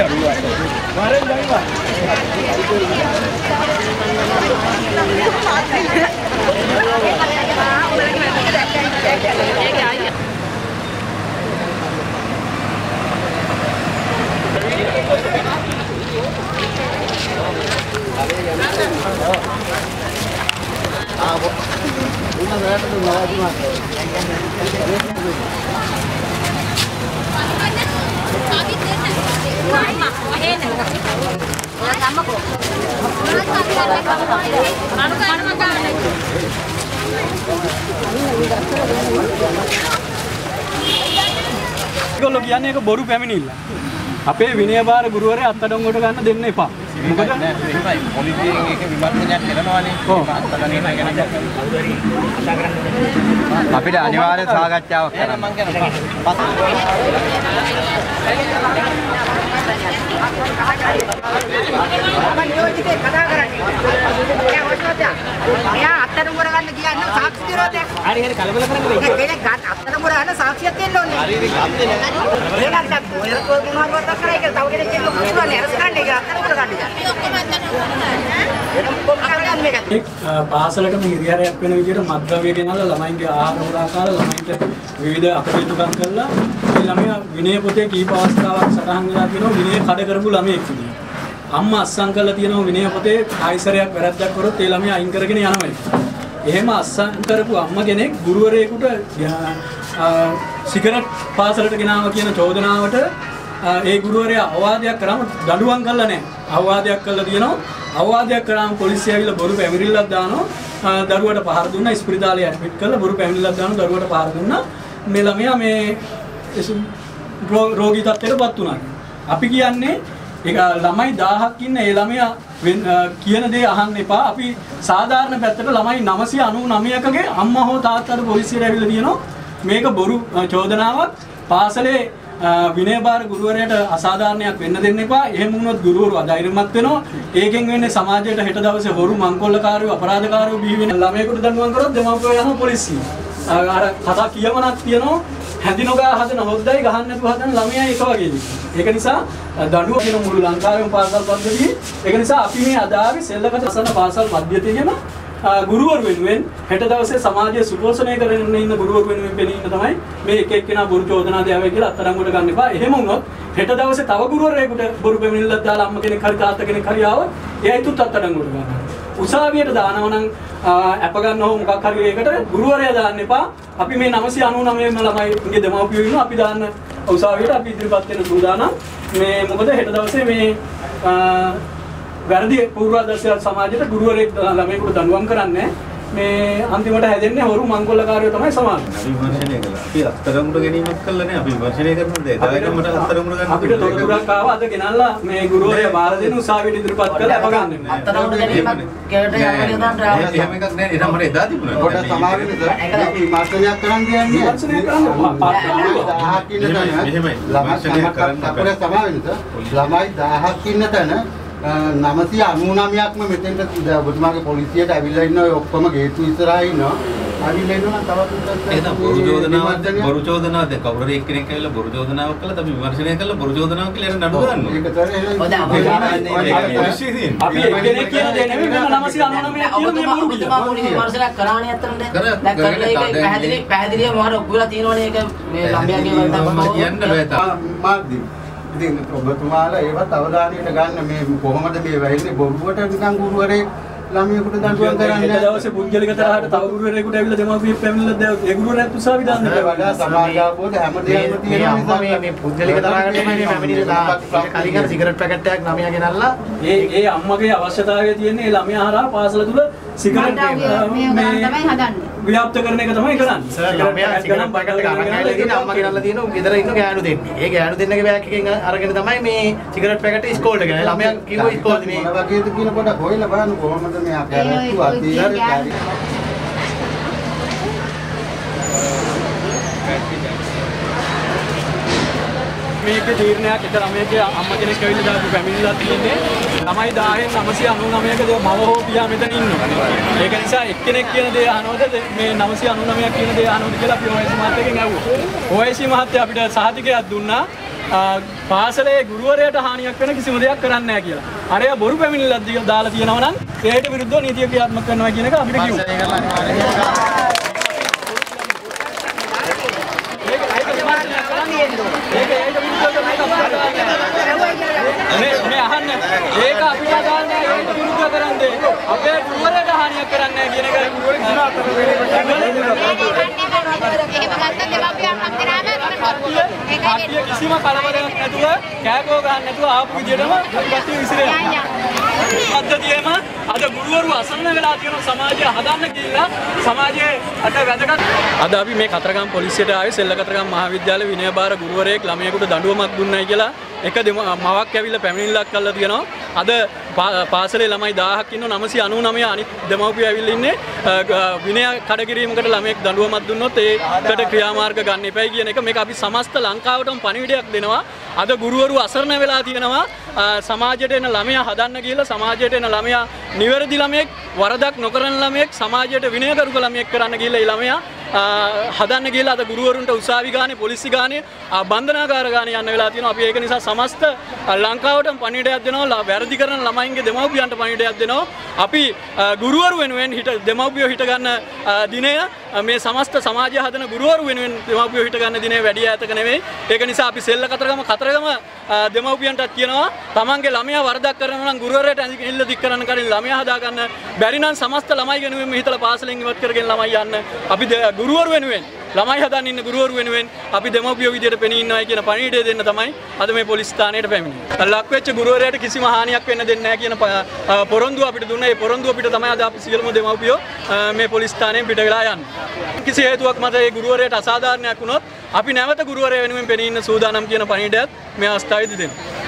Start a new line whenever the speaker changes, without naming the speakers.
Ah, bu. Bundan da ඒගොල්ලෝ කියන්නේ ඒක බොරු පැමිණිල්ල. අපේ විනයභාර ගුරුවරයා අත්අඩංගුවට ගන්න දෙන්න එපා. මොකද
පොලිසියෙන් ඒක විමර්ශනයක් කරනවානේ.
ඔව්.
අපිට අනිවාර්ය සාකච්ඡාවක් කරන්න.
මං කියන
එයා අත්තර මුර ගන්න කියන්නේ සාක්ෂි විරෝධයක්. හරි හරි කලබල කරන්නේ. ඒක ගන්න අත්තර මුර ගන්න සාක්ෂියක් දෙන්න ඕනේ. හරි හරි ගත්තේ නැහැ. ඒකත් දැන් ඔය කෝල් මොනවද කරා ඒක තව කෙනෙක් එක්ක පුදුමනේ අරස් ගන්න ඒක අත්තර මුර ගන්න. අපි ඔක්කොම අත්තර මේක.
එක් පාසලටම හිරිහැරයක් වෙන විදිහට මත්ද්‍රව්‍ය ගෙනල්ලා ළමයින්ගේ ආහාර හොරා කාලා ළමයින්ට විවිධ අපකටයුතුකම් කරලා ඒ ළමයා විනය පොතේ කීප අවස්ථාවක් සටහන් වෙලා තියෙනවා විනය කඩ කරපු ළමයෙක් විදිහට. අම්මා අස්සම් කරලා තියෙනවා විනය පොතේ ආයිසරයක් වැරද්දක් කරොත් ඒ ළමයා අයින් කරගෙන යනවා. එහෙම අස්සම් කරපු අම්මා කෙනෙක් ගුරුවරයෙකුට අ, සිගරට් පාසලට ගෙනාව කියන චෝදනාවට අ, ඒ ගුරුවරයා අවවාදයක් කරාම දඬුවම් කළා නැහැ. අවවාදයක් කළා තියෙනවා. අවවාදයක් කරාම පොලිසිය ඇවිල්ලා බොරු පැමිණිල්ලක් දානවා. අ, දරුවට පහර දුන්නා. ඉස්පිරිතාලේ ඇඩ්මිට් කරලා බොරු පැමිණිල්ලක් දානවා. දරුවට පහර දුන්නා. මේ ළමයා මේ එසු- රෝ- රෝගී තත්ත්වයටපත් වුණා. අපි කියන්නේ ඒක ළමයි 1000ක් ඉන්න ඒ ළමයා වෙන- අ, කියන දේ අහන්න එපා. අපි සාධාරණ පැත්තට ළමයි 999කගේ අම්මා හෝ තාත්තාට පොලිසියට ඇවිල්ලා තියෙනවා. මේක බොරු අ, චෝදනාවක්. පාසලේ අ, විනයබාර ගුරුවරයාට අසාධාරණයක් වෙන්න දෙන්න එපා. එහෙම වුණොත් ගුරුවරු අධෛර්යමත් වෙනවා. ඒකෙන් වෙන්නේ සමාජයට හෙට දවසේ හොරු මංකොල්ලකාරයෝ අපරාධකාරයෝ බිහි වෙන ළමයෙකුට දඬුවම් කරොත් දෙමාපියෝ යනවා පොලිසියට. අර කතා කියමනක් තියෙනවා හැඳි නොගා හදන හොද්දයි ගහන්න නැතුව හදන ළමයා එක වගේ. ඒක නිසා දඬුවම් කියන මුළු ලංකාවේම පාසල් පද්ධතියේ ඒක නිසා අපි මේ අදාවි සෙල්ලකට අසන පාසල් මධ්‍යතියේම ගුරුවරු වෙනුවෙන් හෙට දවසේ සමාජය සුපෝෂණය කරගෙන ඉන්න ගුරුවරු වෙනුවෙන් පෙනී ඉන්න තමයි මේ එක එක්කෙනා බොරු චෝදනා දෙයාවයි කියලා අත්අඩංගුවට ගන්න එපා. එහෙම වුණොත් හෙට දවසේ තව ගුරුවරයෙකුට බොරු පැමිණිල්ලක් දාලා අම්ම කෙනෙක් හරි තාත්තා කෙනෙක් හරි ආවොත් එයායිතුත් අත්අඩංගුවට ගන්නවා. උසාවියට දානවා නම් අප ගන්න හෝ මොකක් හරි එකකට ගුරුවරයා දාන්න එපා. අපි මේ 999 ළමයිගේ දෙමව්පියෝ ඉන්නවා. අපි දාන්න උසාවියට අපි ඉදිරිපත් වෙන සූදානම්. මේ මොකද හෙට දවසේ මේ ආ, වැරදි පූර්වාදර්ශයක් සමාජයට ගුරුවරයෙක් ළමයෙකුට දඬුවම් කරන්නේ මේ අන්තිමට හැදෙන්නේ හොරු මංගොල්ලකාරයෝ තමයි සමාජ.
විමර්ශනය කළා. අපි අත්තරමුට ගැනීමක් කළා නේ. අපි විමර්ශනය කරනද එදාටම අත්තරමුට ගන්න.
අපිට තොරතුරක් ආවා අද ගෙනල්ලා මේ ගුරුවරයා බාර දෙන උසාවියට ඉදිරිපත් කරලා අප ගන්න.
අත්තර මුර ගැනීමක් කැලට යන්න දාන්න
එහෙම එකක් නෑ. එනම් මට එදා තිබුණා.
පොඩ්ඩක් සමාවෙන්නද? මේක විමර්ශනයක් කරන්න කියන්නේ.
විමර්ශනය කරන්න පාඩම්
1000ක් ඉන්න තැන
මෙහෙමයි.
ළමයි
විමර්ශනය කරන්න
අපේ සමාවෙන්නද? ළමයි 1000ක් ඉන්න තැන අ, 999ක්ම මෙතෙන්ට ඔබතුමාගේ පොලිසියට ඇවිල්ලා ඉන්න ඔය ඔක්කොම ගේට්ටු ඉස්සරහා ඉන්නවා. ඇවිල්ලා ඉන්නවා තවත්
එහෙනම් බොරු චෝදනාවක් බොරු චෝදනාවක් දැන් කවුරු හරි එක්කෙනෙක් ඇවිල්ලා බොරු චෝදනාවක් කළා අපි විමර්ශනය කළා බොරු චෝදනාවක් කියලා නඩු දානවා.
ඒක
දැන් අපි
එක්කෙනෙක් කියන දේ නෙමෙයි වෙන 999 කියන මේ බොරු
පොඩි
කියනවා.
විමර්ශනයක් කරානේ
කර-
දැන් ඒක පැහැදිලි පැහැදිලිව මොහොත ඔක්කොලා තියෙනවනේ ඒක මේ ළමයාගේ
මම
වලට
කියන්න බෑ තාම.
ඉතින් ඔබතුමාලා ඒවත් අවධානයට ගන්න මේ කොහොමද මේ වෙන්නේ බොරුවට නිකන් ගුරුවරේ ළමයෙකුට දඬුවම් කරන්නේ.
දවසේ පුද්ගලික තරහට තව ගුරුවරයෙකුට ඇවිල්ලා දෙමාපියෙක් පැමිණිලා දැන් ඒ ගුරුවරයාත් උසාවි දාන්න
ඒ වඩා සමාජ අවබෝධ හැමදේම තියෙන නිසා
මේ මේ පුද්ගලික තරහකට තමයි මේ පැමිණිලා කලින් අර සිගරට් පැකට් එකක් ළමයා ගෙනල්ලා
ඒ ඒ අම්මගේ අවශ්‍යතාවය තියෙන්නේ ළමයා හරහා පාසල තුල සිගරට් මේ ව්‍යාප්ත කරන එක තමයි කරන්නේ.
සර් ළමයා සිගරට් පැකට් එක අරගෙන ආවිල්ලා ඉතින් අම්මා ගෙනල්ලා තියෙනවා ගෙදර ඉන්න ගෑනු දෙන්නේ. ඒ ගෑනු දෙන්නගේ බෑග් එකෙන් අරගෙන තමයි මේ සිගරට් පැකට් ඉස්කෝලේට ගෙනල්ලා ළමයා කිව්වා ඉස්කෝලේ මේ
මොන වගේද කියන පොඩක් හොයලා බලන්න කොහොමද මේ අපරාධතු අධිකාරී
මේකේ තීරණයක් එක ළමයෙක්ගේ අම්මා කෙනෙක් ඇවිල්ලා දාපු පැමිණිලා තියෙන්නේ ළමයි 10න් 999ක මව හෝ පියා මෙතන ඉන්නවා. ඒක නිසා එක්කෙනෙක් කියන දේ අහනවද මේ 999ක් කියන දේ අහනවද කියලා අපි OIC මහත්තයාගෙන් ඇහුවා. OIC මහත්තයා අපිට සහතිකයක් දුන්නා පාසලේ ගුරුවරයට හානියක් වෙන කිසිම දෙයක් කරන්නේ නැහැ කියලා. අරය බොරු පැමිණිල්ලක් දී- දාලා තියෙනවා නම් ඒකට විරුද්ධව නීතිය ක්‍රියාත්මක කරනවා කියන එක අපිට කිව්වා. ඒක ඒක විමර්ශනයක් කරන්න ඕනේ. ඒක ඒක විරුද්ධව මේක මේ මේ අහන්න ඒක අපිට අදාළ නැහැ ඒක විරුද්ධව කරන්නේ අපේ ගුරුවරයට හානියක් කරන්නේ නැහැ කියන එක
එහෙම ගත්තොත් දෙමාපියන් හම්බෙනාම ඒකයි
කට්ටිය කිසිම කලබලයක් නැතුව කෑකෝ ගන්න නැතුව ආපු විදියටම කට්ටිය විසිරෙනවා. පද්ධතියම අද ගුරුවරු අසරණ වෙලා තියෙන සමාජය හදන්න ගිහිල්ලා සමාජයේ අට වැදගත් අද අපි මේ කතරගම පොලිසියට ආවේ සෙල්ල කතරගම මහාවිද්‍යාල විනයබාර ගුරුවරයෙක් ළමයෙකුට දඬුවමක් දුන්නයි කියලා එක දෙම- මවක් ඇවිල්ලා පැමිණිල්ලක් කළා තියෙනවා. අද පා- පාසලේ ළමයි 1000ක් ඉන්නවා 999 අනිත් දෙමව්පියෝ ඇවිල්ලා ඉන්නේ අ, ග- විනය කඩකිරීමකට ළමයෙක් දඬුවමක් දුන්නොත් ඒකට ක්‍රියාමාර්ග ගන්න එපයි කියන එක මේක අපි සමස්ත ලංකාවටම පණිවිඩයක් දෙනවා. අද ගුරුවරු අසරණ වෙලා තියෙනවා. අ, සමාජයට එන ළමයා හදන්න කියලා සමාජයට එන ළමයා නිවැරදි ළමයෙක් වරදක් නොකරන ළමයෙක් සමාජයට විනයකරුක ළමයෙක් කරන්න ගිහිල්ලා ඒ ළමයා අ, හදන්න ගිහිල්ලා අද ගුරුවරුන්ට උසාවි ගානේ පොලිසි ගානේ අ, බන්ධනාගාර ගානේ යන්න වෙලා තියෙනවා. අපි ඒක නිසා සමස්ත අ, ලංකාවටම පණිවිඩයක් දෙනවා. ලා- වැරදි කරන ළමයින්ගේ දෙමව්පියන්ට පණිවිඩයක් දෙනවා. අපි අ, ගුරුවරු වෙනුවෙන් හිට දෙමව්පියෝ හිට ගන්න අ, දිනය අ, මේ සමස්ත සමාජය හදන ගුරුවරු වෙනුවෙන් දෙමව්පියෝ හිට ගන්න දිනේ වැඩි ඈතක නෙවෙයි. ඒක නිසා අපි සෙල්ල කතරගම කතරගම අ, දෙමව්පියන්ටත් කියනවා තමන්ගේ ළමයා වරදක් කරනවා නම් ගුරුවරයාට ඇඟිල්ල දික් කරන්න කලින් ළමයා හදාගන්න බැරි නම් සමස්ත ළමයි වෙනුවෙන් හිතලා පාසලෙන් ඉවත් කරගෙන ළමයි යන්න. අපි දෙ- ගුරුවරු වෙනුවෙන් ළමයි හදන්න ඉන්න ගුරුවරු වෙනුවෙන් අපි දෙමව්පියෝ විදියට පෙනී ඉන්නවා කියන පණිවිඩය දෙන්න තමයි අද මේ පොලිස් ස්ථානයට පැමිණෙන්නේ. ලක් වෙච්ච ගුරුවරයාට කිසිම හානියක් වෙන්න දෙන්නේ නැහැ කියන ප- අ, පොරොන්දුව අපිට දුන්නා. ඒ පොරොන්දුව අපිට තමයි අද අපි සියලුම දෙමව්පියෝ අ, මේ පොලිස් ස්ථානයෙන් පිට වෙලා යන්නේ. කිසි හේතුවක් මත ඒ ගුරුවරයාට අසාධාරණයක් වුණොත් අපි නැවත ගුරුවරයා වෙනුවෙන් පෙනී ඉන්න සූදානම් කියන පණිවිඩයත් මේ අවස්ථාවේදී දෙනවා.